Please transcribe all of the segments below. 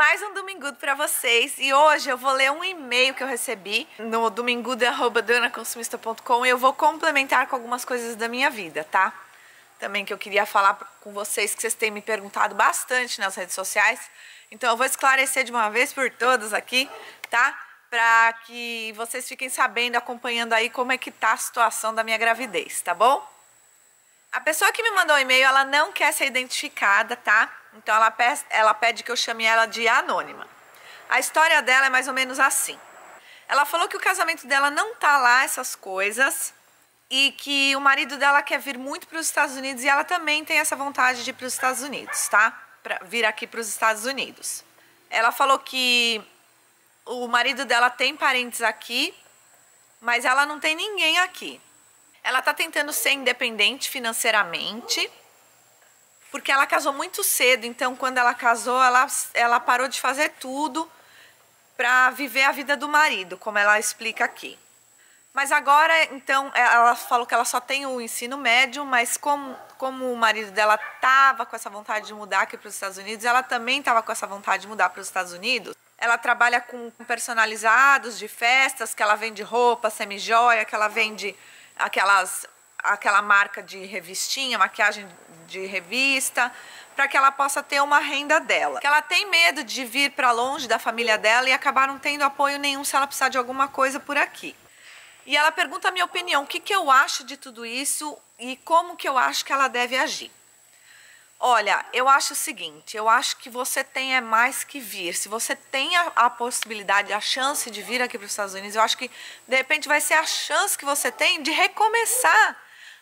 mais um Domingudo para vocês e hoje eu vou ler um e-mail que eu recebi no domingudo.danaconsumista.com e eu vou complementar com algumas coisas da minha vida, tá? Também que eu queria falar com vocês, que vocês têm me perguntado bastante nas redes sociais. Então eu vou esclarecer de uma vez por todas aqui, tá? Para que vocês fiquem sabendo, acompanhando aí como é que tá a situação da minha gravidez, tá bom? A pessoa que me mandou o e-mail, ela não quer ser identificada, tá? Então ela pede, ela pede que eu chame ela de anônima. A história dela é mais ou menos assim. Ela falou que o casamento dela não tá lá essas coisas e que o marido dela quer vir muito para os Estados Unidos e ela também tem essa vontade de ir para os Estados Unidos, tá? Para vir aqui para os Estados Unidos. Ela falou que o marido dela tem parentes aqui, mas ela não tem ninguém aqui. Ela tá tentando ser independente financeiramente, porque ela casou muito cedo, então quando ela casou, ela, ela parou de fazer tudo para viver a vida do marido, como ela explica aqui. Mas agora, então, ela falou que ela só tem o ensino médio, mas como, como o marido dela tava com essa vontade de mudar aqui para os Estados Unidos, ela também tava com essa vontade de mudar para os Estados Unidos. Ela trabalha com personalizados de festas, que ela vende roupa, semi-joia, que ela vende aquelas, aquela marca de revistinha, maquiagem de revista, para que ela possa ter uma renda dela. Que ela tem medo de vir para longe da família dela e acabar não tendo apoio nenhum se ela precisar de alguma coisa por aqui. E ela pergunta a minha opinião, o que, que eu acho de tudo isso e como que eu acho que ela deve agir. Olha, eu acho o seguinte, eu acho que você tem é mais que vir. Se você tem a, a possibilidade, a chance de vir aqui para os Estados Unidos, eu acho que de repente vai ser a chance que você tem de recomeçar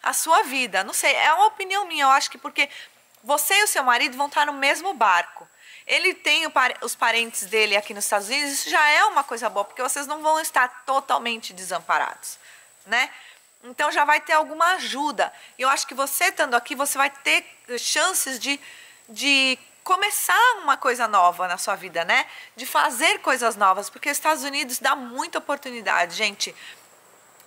a sua vida. Não sei, é uma opinião minha, eu acho que porque você e o seu marido vão estar no mesmo barco. Ele tem os parentes dele aqui nos Estados Unidos, isso já é uma coisa boa, porque vocês não vão estar totalmente desamparados, né? Então já vai ter alguma ajuda. Eu acho que você estando aqui, você vai ter chances de, de começar uma coisa nova na sua vida, né? De fazer coisas novas, porque os Estados Unidos dá muita oportunidade, gente.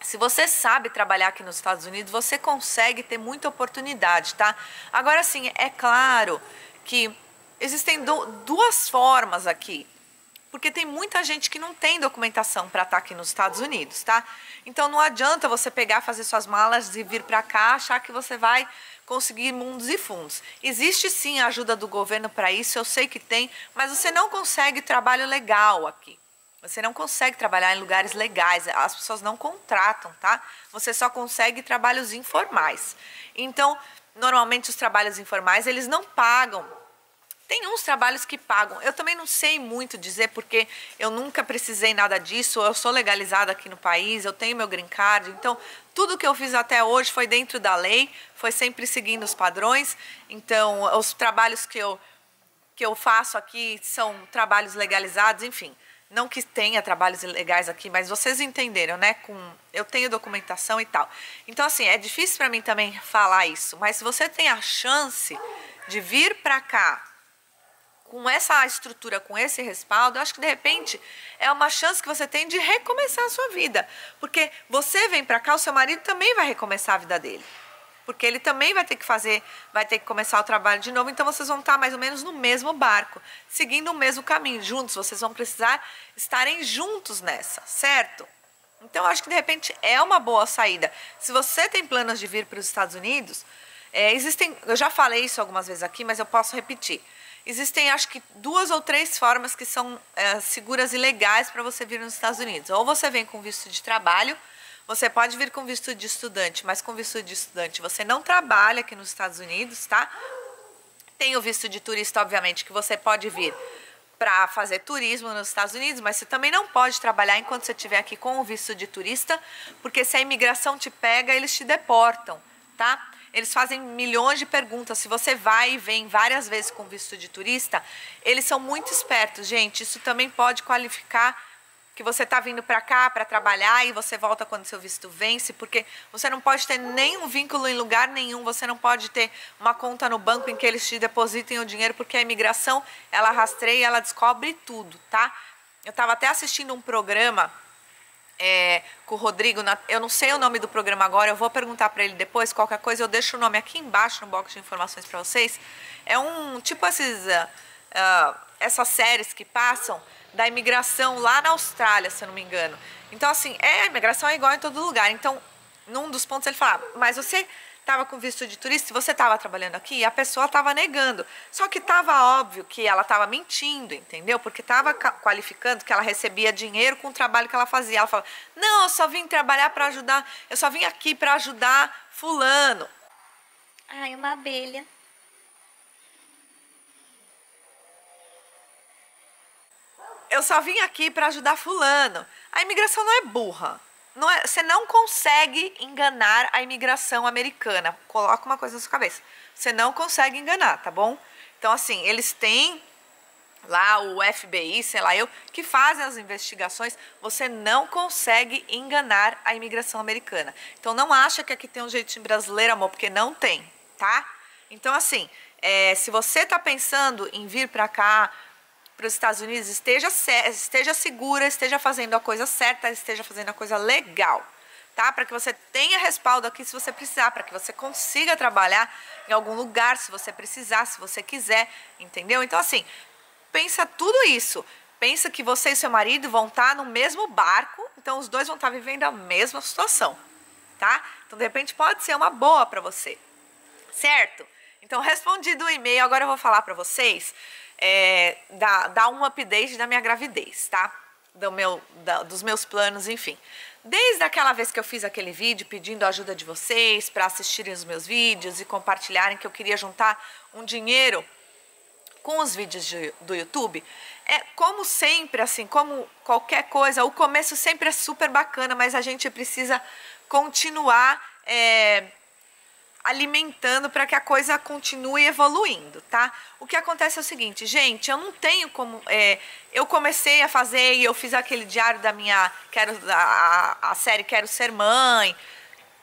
Se você sabe trabalhar aqui nos Estados Unidos, você consegue ter muita oportunidade, tá? Agora sim, é claro que existem duas formas aqui porque tem muita gente que não tem documentação para estar tá aqui nos Estados Unidos, tá? Então não adianta você pegar, fazer suas malas e vir para cá, achar que você vai conseguir mundos e fundos. Existe sim a ajuda do governo para isso, eu sei que tem, mas você não consegue trabalho legal aqui. Você não consegue trabalhar em lugares legais, as pessoas não contratam, tá? Você só consegue trabalhos informais. Então, normalmente os trabalhos informais, eles não pagam tem uns trabalhos que pagam. Eu também não sei muito dizer porque eu nunca precisei nada disso. Eu sou legalizada aqui no país, eu tenho meu green card. Então, tudo que eu fiz até hoje foi dentro da lei, foi sempre seguindo os padrões. Então, os trabalhos que eu, que eu faço aqui são trabalhos legalizados, enfim. Não que tenha trabalhos ilegais aqui, mas vocês entenderam, né? Com, eu tenho documentação e tal. Então, assim, é difícil para mim também falar isso. Mas se você tem a chance de vir para cá com essa estrutura, com esse respaldo, eu acho que de repente é uma chance que você tem de recomeçar a sua vida. Porque você vem para cá, o seu marido também vai recomeçar a vida dele. Porque ele também vai ter que fazer, vai ter que começar o trabalho de novo, então vocês vão estar mais ou menos no mesmo barco, seguindo o mesmo caminho, juntos. Vocês vão precisar estarem juntos nessa, certo? Então, acho que de repente é uma boa saída. Se você tem planos de vir para os Estados Unidos, é, existem. Eu já falei isso algumas vezes aqui, mas eu posso repetir. Existem, acho que, duas ou três formas que são é, seguras e legais para você vir nos Estados Unidos. Ou você vem com visto de trabalho, você pode vir com visto de estudante, mas com visto de estudante você não trabalha aqui nos Estados Unidos, tá? Tem o visto de turista, obviamente, que você pode vir para fazer turismo nos Estados Unidos, mas você também não pode trabalhar enquanto você estiver aqui com o visto de turista, porque se a imigração te pega, eles te deportam, tá? Eles fazem milhões de perguntas. Se você vai e vem várias vezes com visto de turista, eles são muito espertos, gente. Isso também pode qualificar que você está vindo para cá para trabalhar e você volta quando seu visto vence, porque você não pode ter nenhum vínculo em lugar nenhum, você não pode ter uma conta no banco em que eles te depositem o dinheiro, porque a imigração, ela rastreia, ela descobre tudo, tá? Eu estava até assistindo um programa é, com o Rodrigo, na, eu não sei o nome do programa agora, eu vou perguntar para ele depois, qualquer coisa eu deixo o nome aqui embaixo no box de informações para vocês. É um, tipo esses, uh, uh, essas séries que passam da imigração lá na Austrália, se eu não me engano. Então, assim, é, a imigração é igual em todo lugar. Então, num dos pontos ele fala, mas você estava com visto de turista, você estava trabalhando aqui, a pessoa estava negando. Só que estava óbvio que ela estava mentindo, entendeu? Porque estava qualificando que ela recebia dinheiro com o trabalho que ela fazia. Ela fala: "Não, eu só vim trabalhar para ajudar, eu só vim aqui para ajudar fulano". Ai, uma abelha. Eu só vim aqui para ajudar fulano. A imigração não é burra não é, você não consegue enganar a imigração americana. Coloca uma coisa na sua cabeça. Você não consegue enganar, tá bom? Então, assim, eles têm lá o FBI, sei lá eu, que fazem as investigações, você não consegue enganar a imigração americana. Então não acha que aqui tem um jeitinho brasileiro, amor, porque não tem, tá? Então assim, é, se você tá pensando em vir para cá para os Estados Unidos, esteja, esteja segura, esteja fazendo a coisa certa, esteja fazendo a coisa legal, tá? Para que você tenha respaldo aqui se você precisar, para que você consiga trabalhar em algum lugar se você precisar, se você quiser, entendeu? Então, assim, pensa tudo isso. Pensa que você e seu marido vão estar no mesmo barco, então os dois vão estar vivendo a mesma situação, tá? Então, de repente, pode ser uma boa para você, certo? Então, respondido o e-mail, agora eu vou falar para vocês é, dar, dar um update da minha gravidez, tá? Do meu, da, dos meus planos, enfim. Desde aquela vez que eu fiz aquele vídeo pedindo a ajuda de vocês para assistirem os meus vídeos e compartilharem que eu queria juntar um dinheiro com os vídeos de, do YouTube, é como sempre, assim, como qualquer coisa, o começo sempre é super bacana, mas a gente precisa continuar é, alimentando para que a coisa continue evoluindo, tá? O que acontece é o seguinte, gente, eu não tenho como. É, eu comecei a fazer e eu fiz aquele diário da minha. Quero, a, a série Quero Ser Mãe,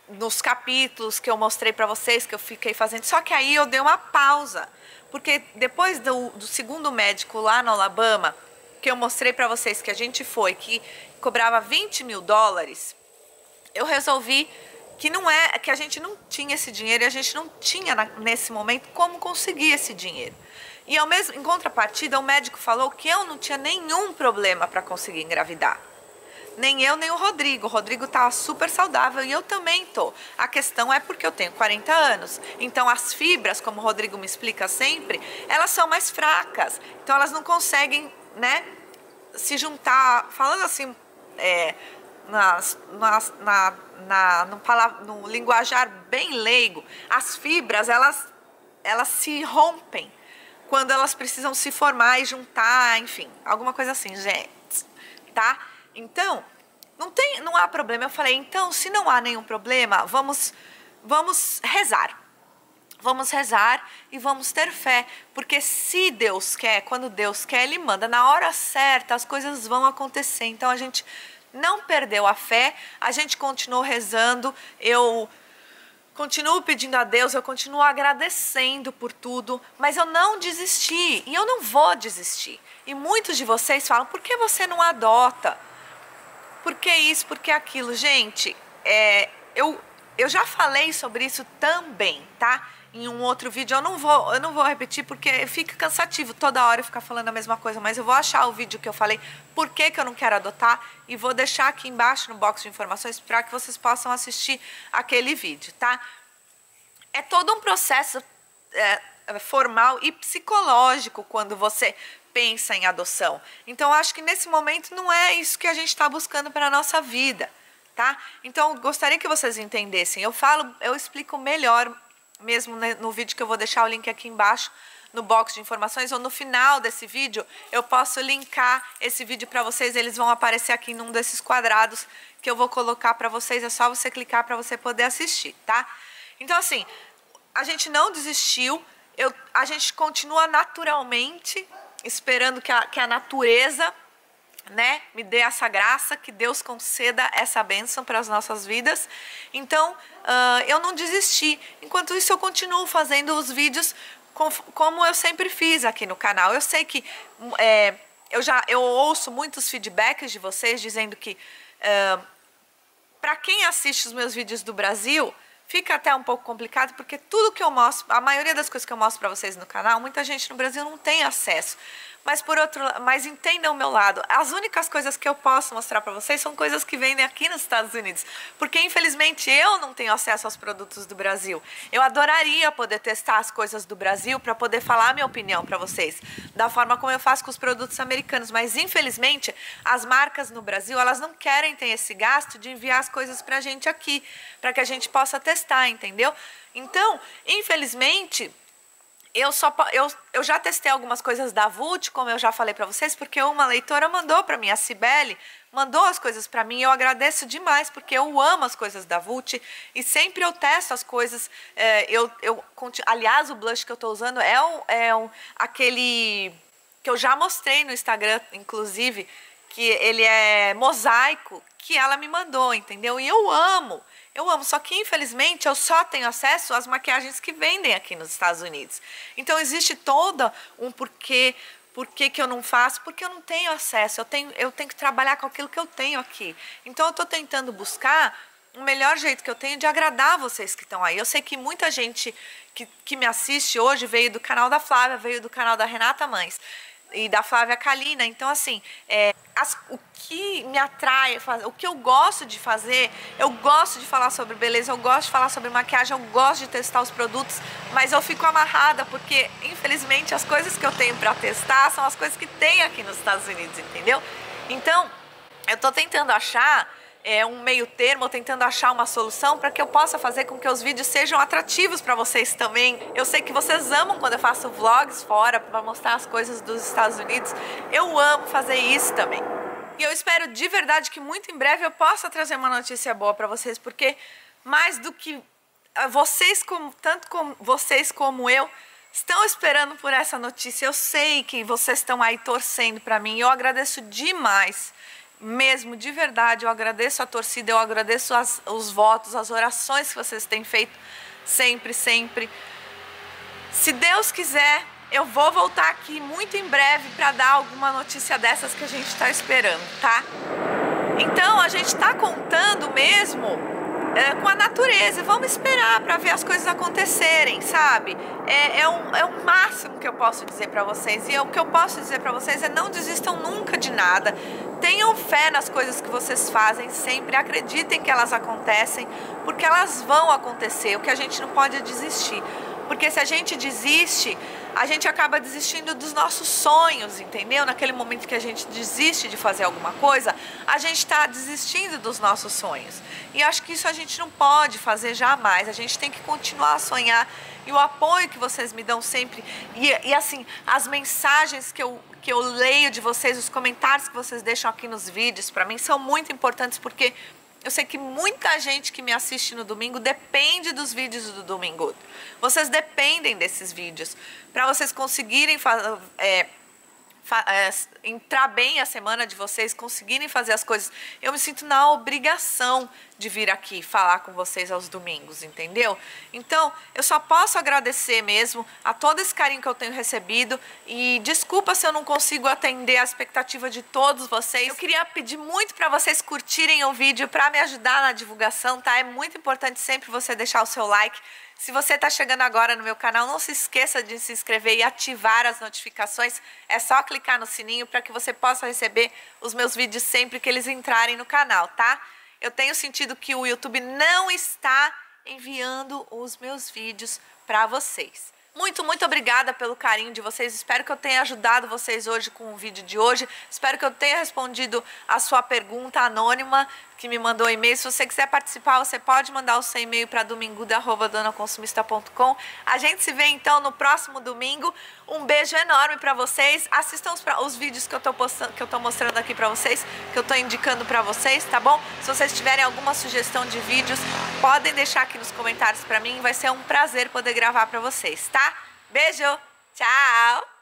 nos capítulos que eu mostrei para vocês, que eu fiquei fazendo. Só que aí eu dei uma pausa, porque depois do, do segundo médico lá no Alabama, que eu mostrei para vocês que a gente foi, que cobrava 20 mil dólares, eu resolvi que não é que a gente não tinha esse dinheiro e a gente não tinha nesse momento como conseguir esse dinheiro. E ao mesmo em contrapartida, o médico falou que eu não tinha nenhum problema para conseguir engravidar. Nem eu, nem o Rodrigo. O Rodrigo estava super saudável e eu também tô. A questão é porque eu tenho 40 anos. Então as fibras, como o Rodrigo me explica sempre, elas são mais fracas. Então elas não conseguem, né, se juntar, falando assim, é, nas, nas, na, na, no, no linguajar bem leigo, as fibras elas, elas se rompem quando elas precisam se formar e juntar, enfim, alguma coisa assim, gente, tá? Então, não tem, não há problema. Eu falei, então, se não há nenhum problema, vamos, vamos rezar. Vamos rezar e vamos ter fé, porque se Deus quer, quando Deus quer, Ele manda na hora certa, as coisas vão acontecer. Então a gente não perdeu a fé, a gente continuou rezando, eu continuo pedindo a Deus, eu continuo agradecendo por tudo, mas eu não desisti e eu não vou desistir. E muitos de vocês falam: por que você não adota? Por que isso? Por que aquilo? Gente, é, eu, eu já falei sobre isso também, tá? Em um outro vídeo. Eu não vou, eu não vou repetir porque fica cansativo toda hora ficar falando a mesma coisa, mas eu vou achar o vídeo que eu falei por que, que eu não quero adotar e vou deixar aqui embaixo no box de informações para que vocês possam assistir aquele vídeo, tá? É todo um processo é, formal e psicológico quando você pensa em adoção. Então, acho que nesse momento não é isso que a gente está buscando para a nossa vida, tá? Então, gostaria que vocês entendessem. Eu falo, eu explico melhor mesmo no vídeo que eu vou deixar o link aqui embaixo no box de informações ou no final desse vídeo eu posso linkar esse vídeo para vocês, eles vão aparecer aqui num desses quadrados que eu vou colocar para vocês, é só você clicar para você poder assistir, tá? Então assim, a gente não desistiu, eu, a gente continua naturalmente esperando que a, que a natureza né, me dê essa graça, que Deus conceda essa bênção para as nossas vidas. Então, uh, eu não desisti. Enquanto isso, eu continuo fazendo os vídeos com, como eu sempre fiz aqui no canal. Eu sei que é, eu já eu ouço muitos feedbacks de vocês dizendo que uh, para quem assiste os meus vídeos do Brasil fica até um pouco complicado porque tudo que eu mostro, a maioria das coisas que eu mostro para vocês no canal, muita gente no Brasil não tem acesso. Mas por outro, mas entendam o meu lado. As únicas coisas que eu posso mostrar para vocês são coisas que vendem aqui nos Estados Unidos, porque infelizmente eu não tenho acesso aos produtos do Brasil. Eu adoraria poder testar as coisas do Brasil para poder falar minha opinião para vocês, da forma como eu faço com os produtos americanos, mas infelizmente as marcas no Brasil, elas não querem ter esse gasto de enviar as coisas para a gente aqui, para que a gente possa testar, entendeu? Então, infelizmente, eu só eu, eu já testei algumas coisas da Vult, como eu já falei para vocês, porque uma leitora mandou para mim, a Cibele, mandou as coisas para mim. Eu agradeço demais porque eu amo as coisas da Vult e sempre eu testo as coisas. É, eu, eu, aliás, o blush que eu estou usando é, um, é um, aquele que eu já mostrei no Instagram, inclusive, que ele é mosaico, que ela me mandou, entendeu? E eu amo. Eu amo, só que infelizmente eu só tenho acesso às maquiagens que vendem aqui nos Estados Unidos. Então existe toda um porquê, por que, que eu não faço? Porque eu não tenho acesso, eu tenho, eu tenho que trabalhar com aquilo que eu tenho aqui. Então eu estou tentando buscar o melhor jeito que eu tenho de agradar vocês que estão aí. Eu sei que muita gente que, que me assiste hoje veio do canal da Flávia, veio do canal da Renata Mães e da Flávia Kalina. Então, assim, é, as, o que me atrai, o que eu gosto de fazer, eu gosto de falar sobre beleza, eu gosto de falar sobre maquiagem, eu gosto de testar os produtos, mas eu fico amarrada porque, infelizmente, as coisas que eu tenho para testar são as coisas que tem aqui nos Estados Unidos, entendeu? Então, eu tô tentando achar é, um meio termo, tentando achar uma solução para que eu possa fazer com que os vídeos sejam atrativos para vocês também. Eu sei que vocês amam quando eu faço vlogs fora para mostrar as coisas dos Estados Unidos. Eu amo fazer isso também. E eu espero de verdade que muito em breve eu possa trazer uma notícia boa para vocês, porque mais do que ah, vocês, como, tanto como vocês como eu, estão esperando por essa notícia. Eu sei que vocês estão aí torcendo para mim. Eu agradeço demais mesmo, de verdade, eu agradeço a torcida, eu agradeço as, os votos, as orações que vocês têm feito sempre, sempre. Se Deus quiser, eu vou voltar aqui muito em breve para dar alguma notícia dessas que a gente está esperando, tá? Então, a gente está contando mesmo é, com a natureza. Vamos esperar para ver as coisas acontecerem, sabe? É, é, um, é o máximo que eu posso dizer para vocês. E o que eu posso dizer para vocês é não desistam nunca de nada. Tenham fé nas coisas que vocês fazem sempre. Acreditem que elas acontecem, porque elas vão acontecer. O que a gente não pode é desistir. Porque se a gente desiste, a gente acaba desistindo dos nossos sonhos, entendeu? Naquele momento que a gente desiste de fazer alguma coisa, a gente está desistindo dos nossos sonhos. E acho que isso a gente não pode fazer jamais. A gente tem que continuar a sonhar. E o apoio que vocês me dão sempre, e, e assim, as mensagens que eu, que eu leio de vocês, os comentários que vocês deixam aqui nos vídeos, para mim são muito importantes porque eu sei que muita gente que me assiste no domingo depende dos vídeos do domingo. Vocês dependem desses vídeos para vocês conseguirem é, é, entrar bem a semana de vocês, conseguirem fazer as coisas. Eu me sinto na obrigação de vir aqui falar com vocês aos domingos, entendeu? Então, eu só posso agradecer mesmo a todo esse carinho que eu tenho recebido e desculpa se eu não consigo atender a expectativa de todos vocês. Eu queria pedir muito para vocês curtirem o vídeo para me ajudar na divulgação, tá? É muito importante sempre você deixar o seu like se você está chegando agora no meu canal, não se esqueça de se inscrever e ativar as notificações. É só clicar no sininho para que você possa receber os meus vídeos sempre que eles entrarem no canal, tá? Eu tenho sentido que o YouTube não está enviando os meus vídeos para vocês. Muito, muito obrigada pelo carinho de vocês. Espero que eu tenha ajudado vocês hoje com o vídeo de hoje. Espero que eu tenha respondido a sua pergunta anônima que me mandou um e-mail. Se você quiser participar, você pode mandar o seu e-mail para dominguda.donaconsumista.com. A gente se vê então no próximo domingo. Um beijo enorme para vocês. Assistam os, os, vídeos que eu tô postando, que eu tô mostrando aqui para vocês, que eu tô indicando para vocês, tá bom? Se vocês tiverem alguma sugestão de vídeos, podem deixar aqui nos comentários para mim. Vai ser um prazer poder gravar para vocês, tá? Beijo. Tchau.